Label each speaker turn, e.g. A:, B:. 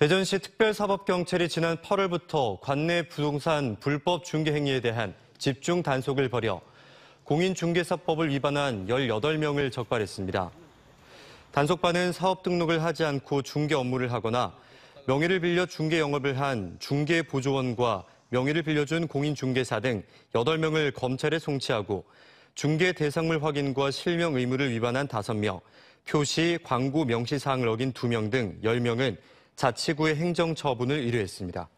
A: 대전시 특별사법경찰이 지난 8월부터 관내 부동산 불법 중개 행위에 대한 집중 단속을 벌여 공인중개사법을 위반한 18명을 적발했습니다. 단속반은 사업 등록을 하지 않고 중개 업무를 하거나 명의를 빌려 중개 영업을 한 중개보조원과 명의를 빌려준 공인중개사 등 8명을 검찰에 송치하고 중개 대상물 확인과 실명 의무를 위반한 5명, 표시, 광고 명시사항을 어긴 2명 등 10명은 자치구의 행정 처분을 의뢰했습니다.